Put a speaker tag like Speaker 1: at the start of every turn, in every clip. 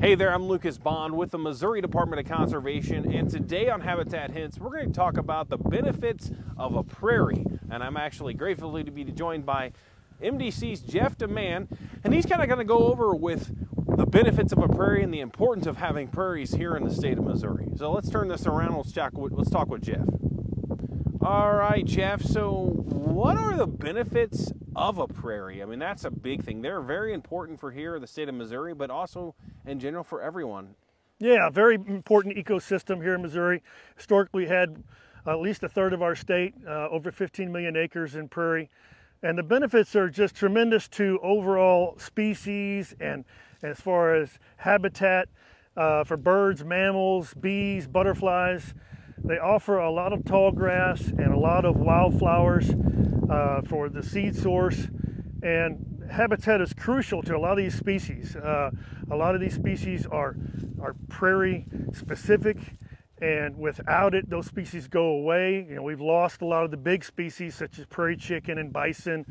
Speaker 1: Hey there, I'm Lucas Bond with the Missouri Department of Conservation, and today on Habitat Hints, we're going to talk about the benefits of a prairie. And I'm actually grateful to be joined by MDC's Jeff Demand, and he's kind of going to go over with the benefits of a prairie and the importance of having prairies here in the state of Missouri. So let's turn this around. Let's talk. Let's talk with Jeff. All right, Jeff. So, what are the benefits of a prairie? I mean, that's a big thing. They're very important for here the state of Missouri, but also in general for everyone.
Speaker 2: Yeah, very important ecosystem here in Missouri. Historically, had at least a third of our state, uh, over 15 million acres in prairie. And the benefits are just tremendous to overall species and as far as habitat uh, for birds, mammals, bees, butterflies. They offer a lot of tall grass and a lot of wildflowers uh, for the seed source. And habitat is crucial to a lot of these species. Uh, a lot of these species are, are prairie specific and without it, those species go away. You know, we've lost a lot of the big species such as prairie chicken and bison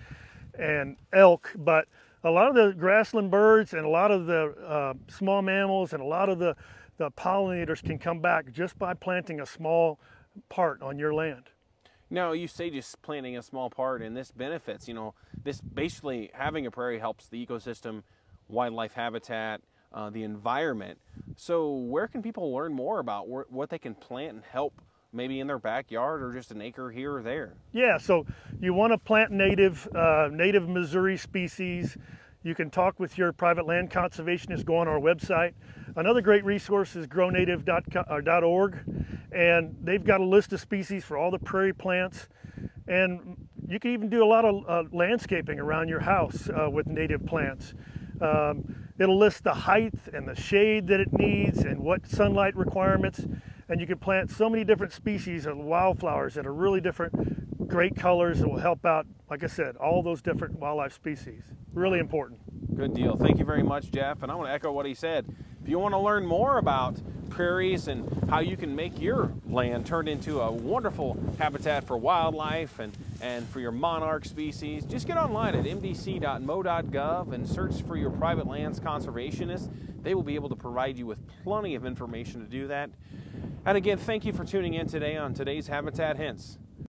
Speaker 2: and elk, but a lot of the grassland birds and a lot of the uh, small mammals and a lot of the, the pollinators can come back just by planting a small part on your land.
Speaker 1: Now, you say just planting a small part, and this benefits, you know, this basically having a prairie helps the ecosystem, wildlife habitat, uh, the environment. So, where can people learn more about what they can plant and help maybe in their backyard or just an acre here or there?
Speaker 2: Yeah, so you want to plant native, uh, native Missouri species. You can talk with your private land conservationist, go on our website. Another great resource is grownative.org, and they've got a list of species for all the prairie plants. And you can even do a lot of uh, landscaping around your house uh, with native plants. Um, it'll list the height and the shade that it needs and what sunlight requirements. And you can plant so many different species of wildflowers that are really different, great colors that will help out, like I said, all those different wildlife species. Really important.
Speaker 1: Good deal. Thank you very much, Jeff. And I want to echo what he said. If you want to learn more about prairies and how you can make your land turn into a wonderful habitat for wildlife and, and for your monarch species, just get online at mdc.mo.gov and search for your private lands conservationist. They will be able to provide you with plenty of information to do that. And again, thank you for tuning in today on today's Habitat Hints.